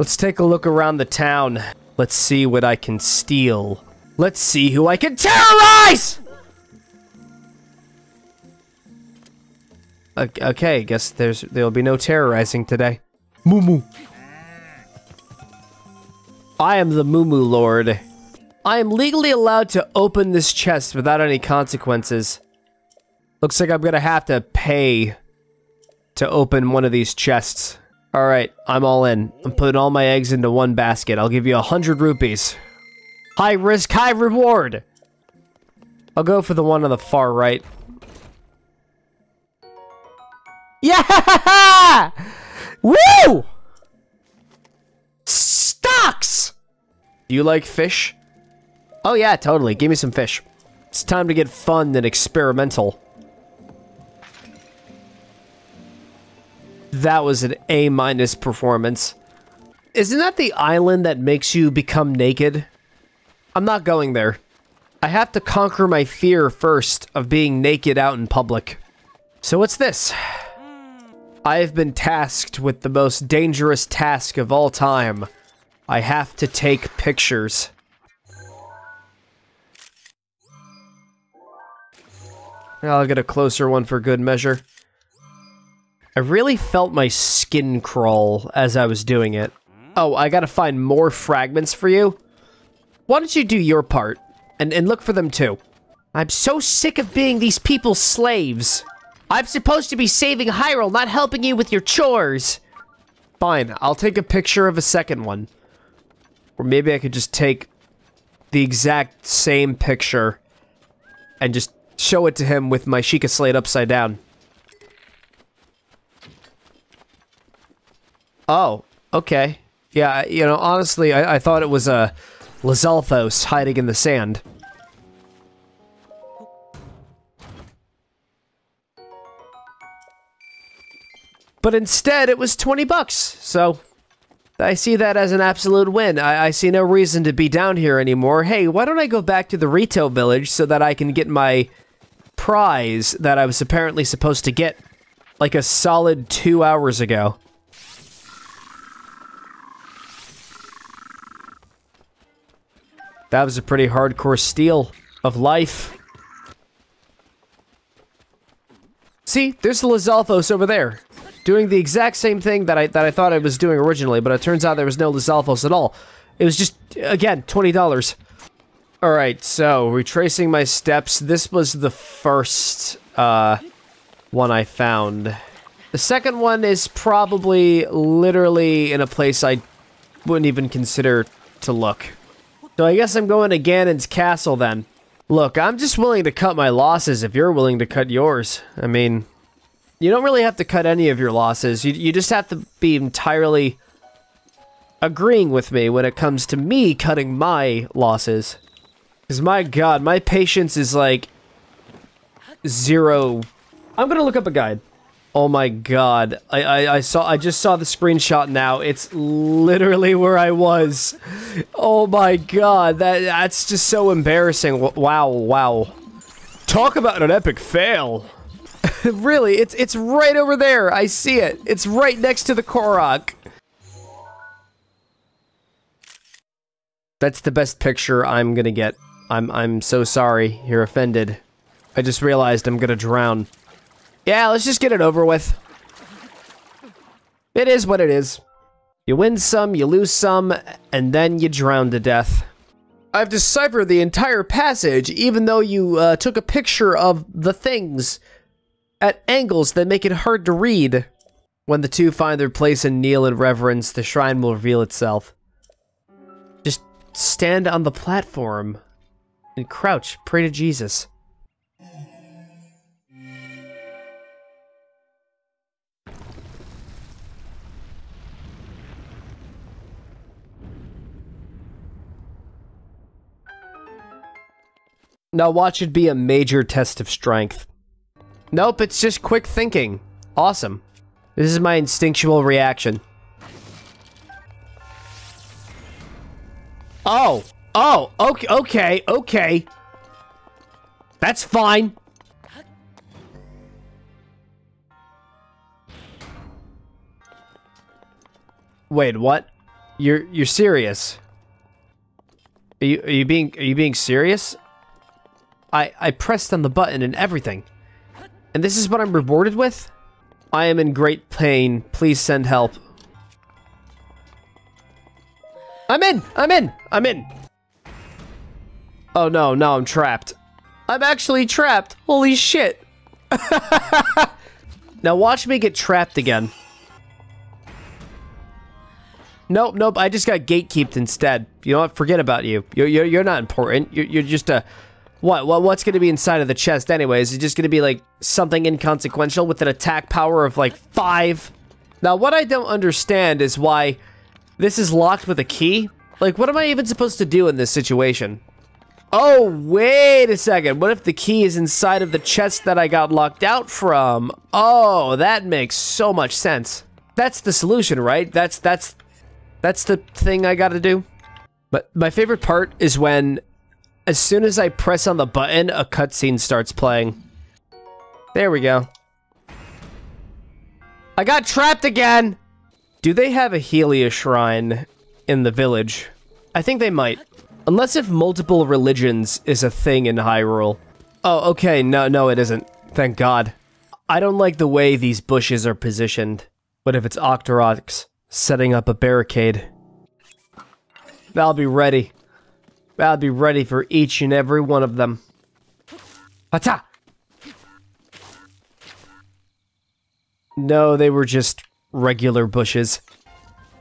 Let's take a look around the town. Let's see what I can steal. Let's see who I can terrorize! Okay, guess there's there'll be no terrorizing today. Moo moo. I am the Moo Moo Lord. I am legally allowed to open this chest without any consequences. Looks like I'm gonna have to pay to open one of these chests. Alright, I'm all in. I'm putting all my eggs into one basket. I'll give you a hundred rupees. High risk, high reward! I'll go for the one on the far right. Yeah! Woo! Stocks! Do you like fish? Oh yeah, totally. Give me some fish. It's time to get fun and experimental. That was an A-minus performance. Isn't that the island that makes you become naked? I'm not going there. I have to conquer my fear first of being naked out in public. So what's this? I have been tasked with the most dangerous task of all time. I have to take pictures. I'll get a closer one for good measure. I really felt my skin crawl as I was doing it. Oh, I gotta find more fragments for you? Why don't you do your part? And, and look for them too. I'm so sick of being these people's slaves. I'm supposed to be saving Hyrule, not helping you with your chores. Fine, I'll take a picture of a second one. Or maybe I could just take the exact same picture and just show it to him with my Sheikah Slate upside down. Oh, okay. Yeah, you know, honestly, I, I thought it was a uh, Lizalfos hiding in the sand. But instead, it was 20 bucks, so I see that as an absolute win. I, I, see no reason to be down here anymore. Hey, why don't I go back to the retail village so that I can get my prize that I was apparently supposed to get like a solid two hours ago. That was a pretty hardcore steal of life. See, there's the Lizalfos over there, doing the exact same thing that I that I thought I was doing originally, but it turns out there was no Lizalfos at all. It was just, again, $20. Alright, so, retracing my steps, this was the first, uh, one I found. The second one is probably literally in a place I wouldn't even consider to look. So I guess I'm going to Ganon's castle then. Look, I'm just willing to cut my losses if you're willing to cut yours. I mean, you don't really have to cut any of your losses. You, you just have to be entirely agreeing with me when it comes to me cutting my losses. Because my god, my patience is like zero. I'm gonna look up a guide. Oh my god. I, I, I saw I just saw the screenshot now. It's literally where I was. Oh my god. That that's just so embarrassing. Wow, wow. Talk about an epic fail. really, it's it's right over there. I see it. It's right next to the Korok. That's the best picture I'm gonna get. I'm I'm so sorry. You're offended. I just realized I'm gonna drown. Yeah, let's just get it over with. It is what it is. You win some, you lose some, and then you drown to death. I've deciphered the entire passage, even though you uh, took a picture of the things at angles that make it hard to read. When the two find their place and kneel in reverence, the shrine will reveal itself. Just stand on the platform and crouch, pray to Jesus. Now watch it be a major test of strength. Nope, it's just quick thinking. Awesome. This is my instinctual reaction. Oh! Oh! Okay, okay, okay. That's fine. Wait, what? You're you're serious. Are you are you being are you being serious? I I pressed on the button and everything. And this is what I'm rewarded with? I am in great pain. Please send help. I'm in! I'm in! I'm in! Oh no, now I'm trapped. I'm actually trapped. Holy shit. now watch me get trapped again. Nope, nope, I just got gatekeeped instead. You know what? Forget about you. You're, you're, you're not important. You're, you're just a... What, what? What's going to be inside of the chest anyways? It's just going to be like something inconsequential with an attack power of like five? Now, what I don't understand is why this is locked with a key. Like, what am I even supposed to do in this situation? Oh, wait a second. What if the key is inside of the chest that I got locked out from? Oh, that makes so much sense. That's the solution, right? That's that's that's the thing I gotta do. But my favorite part is when, as soon as I press on the button, a cutscene starts playing. There we go. I got trapped again! Do they have a Hylia shrine in the village? I think they might. Unless if multiple religions is a thing in Hyrule. Oh, okay, no, no it isn't. Thank God. I don't like the way these bushes are positioned. But if it's Octoroks, setting up a barricade. I'll be ready. I'll be ready for each and every one of them. Hata! No, they were just regular bushes.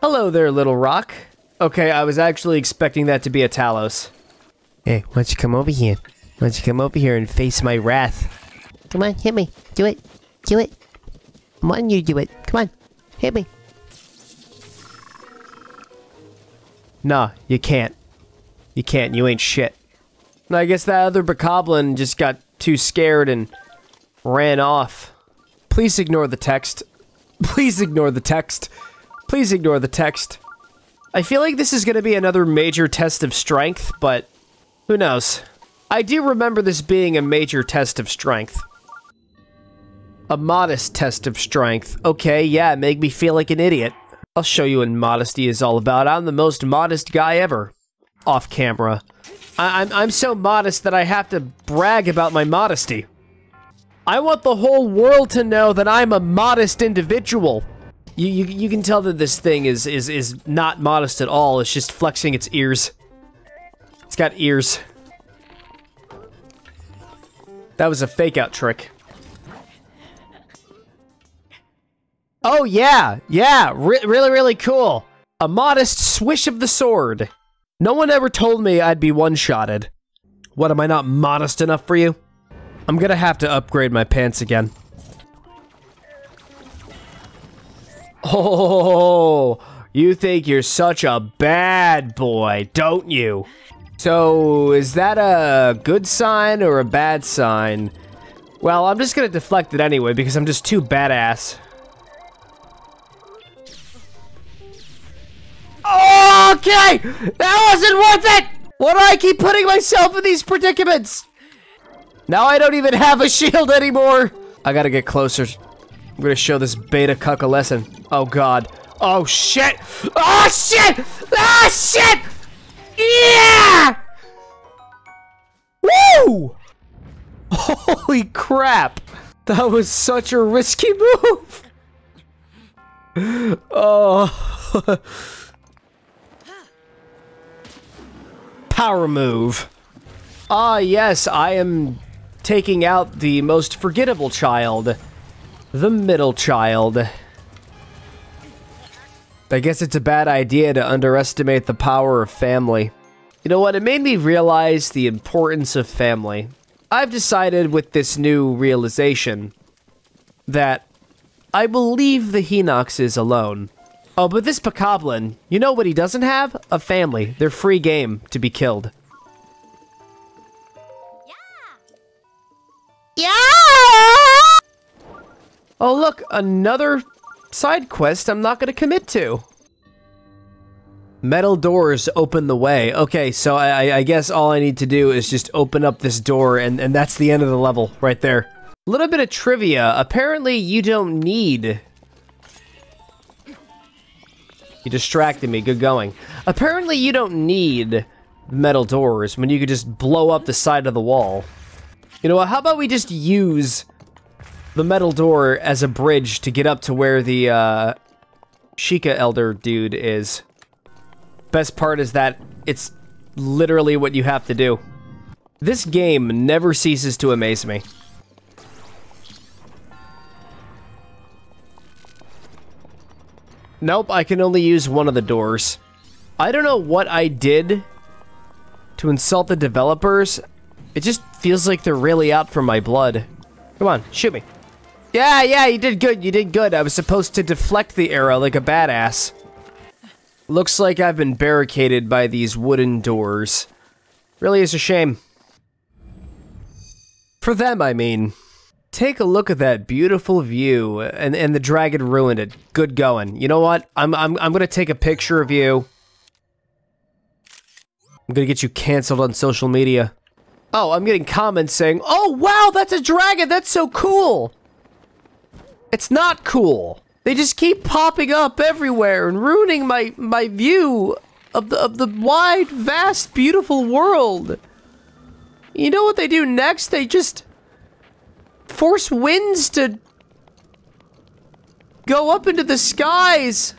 Hello there, little rock. Okay, I was actually expecting that to be a Talus. Hey, why don't you come over here? Why don't you come over here and face my wrath? Come on, hit me. Do it. Do it. Come on, you do it. Come on. Hit me. Nah, you can't. You can't, you ain't shit. I guess that other Bokoblin just got too scared and ran off. Please ignore the text. Please ignore the text. Please ignore the text. I feel like this is going to be another major test of strength, but who knows. I do remember this being a major test of strength. A modest test of strength. Okay, yeah, make me feel like an idiot. I'll show you what modesty is all about. I'm the most modest guy ever. Off camera. I I'm, I'm so modest that I have to brag about my modesty. I want the whole world to know that I'm a modest individual. You, you, you can tell that this thing is, is, is not modest at all. It's just flexing its ears. It's got ears. That was a fake out trick. Oh, yeah. Yeah. Re really, really cool. A modest swish of the sword. No one ever told me I'd be one-shotted. What, am I not modest enough for you? I'm gonna have to upgrade my pants again. Oh, you think you're such a bad boy, don't you? So, is that a good sign or a bad sign? Well, I'm just gonna deflect it anyway because I'm just too badass. Oh, okay! That wasn't worth it! Why do I keep putting myself in these predicaments? Now I don't even have a shield anymore! I gotta get closer. I'm gonna show this beta cuck a lesson. Oh god. Oh shit! Oh shit! Oh shit! Yeah! Woo! Holy crap! That was such a risky move! Oh... power move. Ah, yes, I am taking out the most forgettable child. The middle child. I guess it's a bad idea to underestimate the power of family. You know what, it made me realize the importance of family. I've decided with this new realization that I believe the Hinox is alone. Oh, but this Bokoblin, you know what he doesn't have? A family. They're free game to be killed. Yeah! Oh, look, another side quest I'm not going to commit to. Metal doors open the way. Okay, so I, I, guess all I need to do is just open up this door, and, and that's the end of the level right there. A little bit of trivia. Apparently, you don't need You distracted me. Good going. Apparently, you don't need metal doors when you could just blow up the side of the wall. You know what? How about we just use the metal door as a bridge to get up to where the uh, Sheikah Elder dude is. Best part is that it's literally what you have to do. This game never ceases to amaze me. Nope, I can only use one of the doors. I don't know what I did to insult the developers. It just feels like they're really out for my blood. Come on, shoot me. Yeah, yeah, you did good, you did good. I was supposed to deflect the arrow like a badass. Looks like I've been barricaded by these wooden doors. Really is a shame. For them, I mean. Take a look at that beautiful view, and, and the dragon ruined it. Good going. You know what? I'm, I'm, I'm gonna take a picture of you. I'm gonna get you canceled on social media. Oh, I'm getting comments saying, Oh, wow, that's a dragon! That's so cool! It's not cool. They just keep popping up everywhere and ruining my, my view of the, of the wide, vast, beautiful world. You know what they do next? They just force winds to go up into the skies.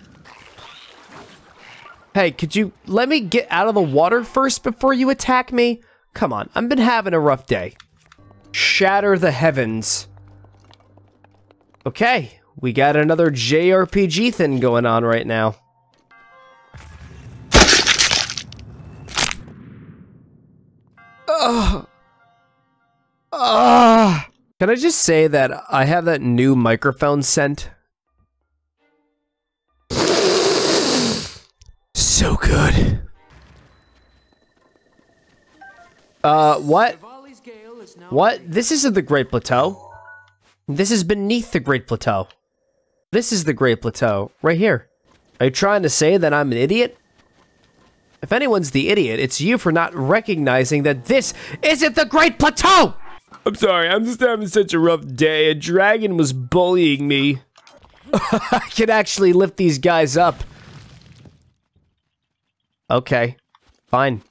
Hey, could you let me get out of the water first before you attack me? Come on, I've been having a rough day. Shatter the heavens. Okay, we got another JRPG thing going on right now. Ugh. Ugh. Can I just say that I have that new microphone scent? So good. Uh, what? What? This isn't the Great Plateau. This is beneath the Great Plateau. This is the Great Plateau, right here. Are you trying to say that I'm an idiot? If anyone's the idiot, it's you for not recognizing that this isn't the Great Plateau! I'm sorry, I'm just having such a rough day. A dragon was bullying me. I can actually lift these guys up. Okay, fine.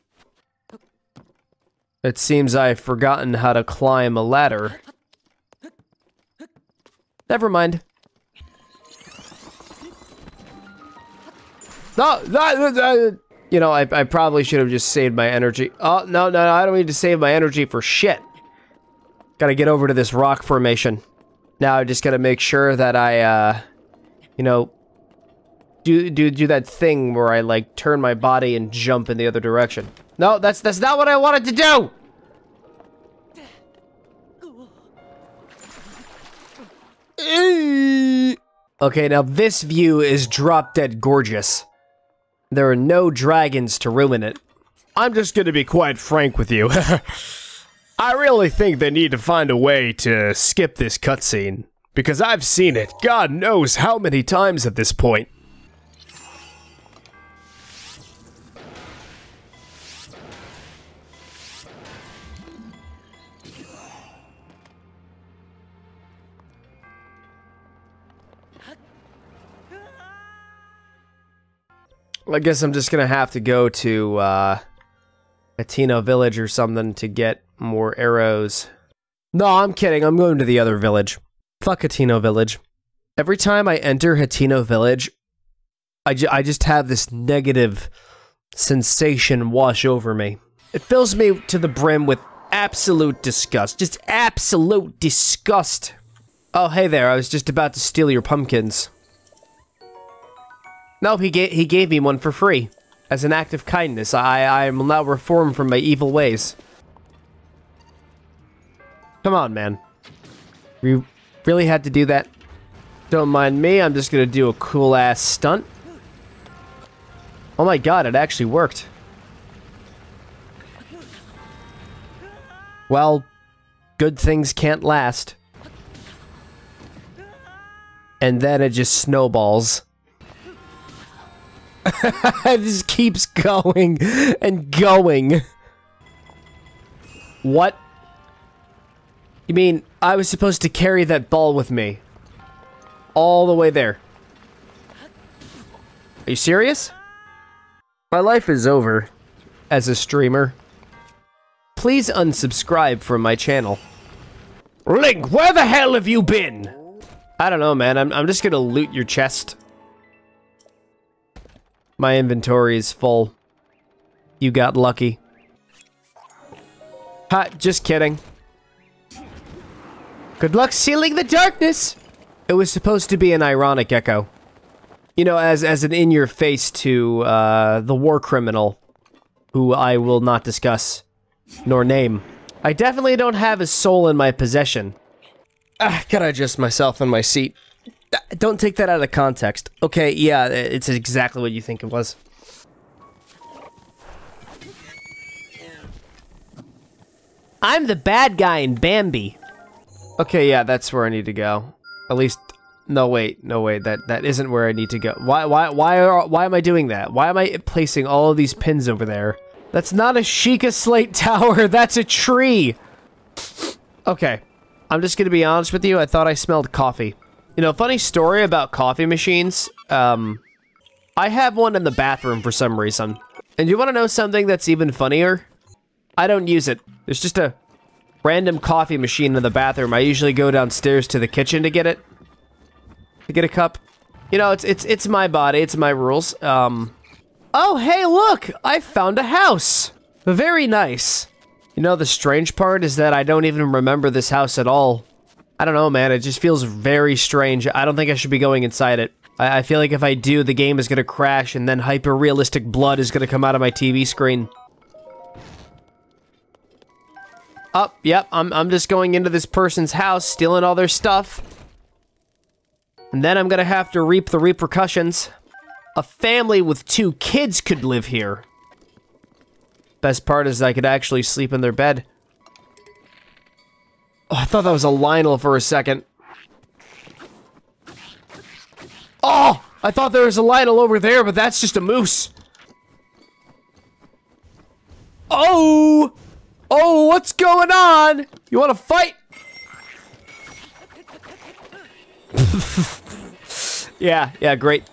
It seems I've forgotten how to climb a ladder. Never mind. No, no, no, you know, I, I probably should have just saved my energy. Oh, no, no, no, I don't need to save my energy for shit. Gotta get over to this rock formation. Now I just gotta make sure that I, uh, you know, do, do, do that thing where I, like, turn my body and jump in the other direction. No, that's, that's not what I wanted to do! Okay, now this view is drop dead gorgeous. There are no dragons to ruin it. I'm just gonna be quite frank with you. I really think they need to find a way to skip this cutscene. Because I've seen it, God knows how many times at this point. I guess I'm just gonna have to go to, uh, Hateno Village or something to get more arrows. No, I'm kidding. I'm going to the other village. Fuck Hateno Village. Every time I enter Hateno Village, I, ju I just have this negative sensation wash over me. It fills me to the brim with absolute disgust. Just absolute disgust. Oh, hey there. I was just about to steal your pumpkins. No, he gave he gave me one for free, as an act of kindness. I I am now reformed from my evil ways. Come on, man. We really had to do that. Don't mind me. I'm just gonna do a cool ass stunt. Oh my god, it actually worked. Well, good things can't last. And then it just snowballs. it just keeps going and going. What? You mean I was supposed to carry that ball with me? All the way there. Are you serious? My life is over as a streamer. Please unsubscribe from my channel. Link, where the hell have you been? I don't know, man. I'm, I'm just gonna loot your chest. My inventory is full. You got lucky. Ha, just kidding. Good luck sealing the darkness! It was supposed to be an ironic echo. You know, as, as an in-your-face to, uh, the war criminal, who I will not discuss, nor name. I definitely don't have his soul in my possession. Ah, gotta adjust myself in my seat. Don't take that out of context. Okay, yeah, it's exactly what you think it was. I'm the bad guy in Bambi. Okay, yeah, that's where I need to go. At least, no, wait, no, wait, that that isn't where I need to go. Why, why, why, are, why am I doing that? Why am I placing all of these pins over there? That's not a Sheikah Slate tower. That's a tree. Okay, I'm just gonna be honest with you. I thought I smelled coffee. You know, funny story about coffee machines. Um, I have one in the bathroom for some reason. And you want to know something that's even funnier? I don't use it. There's just a random coffee machine in the bathroom. I usually go downstairs to the kitchen to get it. To get a cup. You know, it's it's it's my body, it's my rules. Um Oh, hey, look! I found a house. Very nice. You know, the strange part is that I don't even remember this house at all. I don't know, man. It just feels very strange. I don't think I should be going inside it. I, I feel like if I do, the game is gonna crash and then hyper-realistic blood is gonna come out of my TV screen. Up, oh, yep, I'm, I'm just going into this person's house, stealing all their stuff. And then I'm gonna have to reap the repercussions. A family with two kids could live here. Best part is I could actually sleep in their bed. Oh, I thought that was a Lynel for a second. Oh! I thought there was a Lynel over there, but that's just a moose. On? You want to fight? yeah, yeah, great.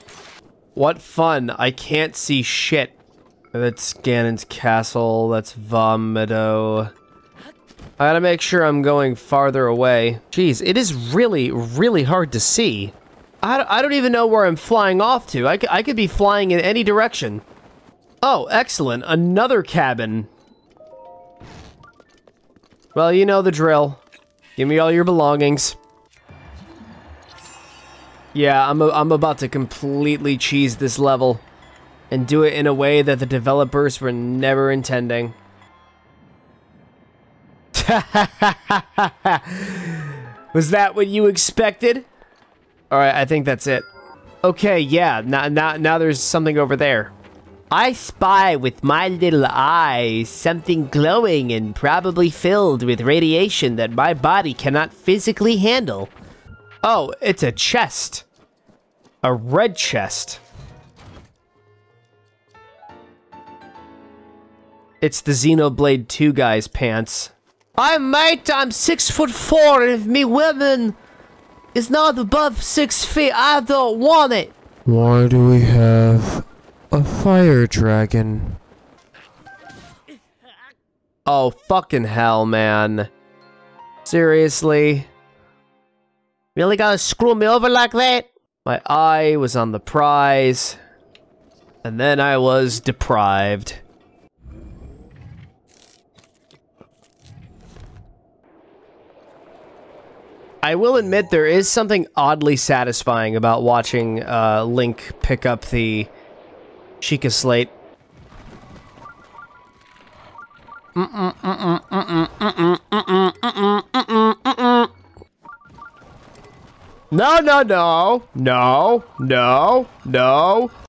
What fun. I can't see shit. That's Ganon's castle. That's Vomito. I gotta make sure I'm going farther away. Jeez, it is really, really hard to see. I, I don't even know where I'm flying off to. I, I could be flying in any direction. Oh, excellent. Another cabin. Well, you know the drill. Give me all your belongings. Yeah, I'm, a, I'm about to completely cheese this level. And do it in a way that the developers were never intending. Was that what you expected? Alright, I think that's it. Okay, yeah, now, now, now there's something over there. I spy with my little eyes something glowing and probably filled with radiation that my body cannot physically handle. Oh, it's a chest. A red chest. It's the Xenoblade 2 guy's pants. I mate, I'm six foot four, and if me woman is not above six feet, I don't want it. Why do we have a fire dragon? Oh, fucking hell, man. Seriously? Really gotta screw me over like that? My eye was on the prize, and then I was deprived. I will admit there is something oddly satisfying about watching uh, Link pick up the Sheikah Slate. No, no, no, no, no, no,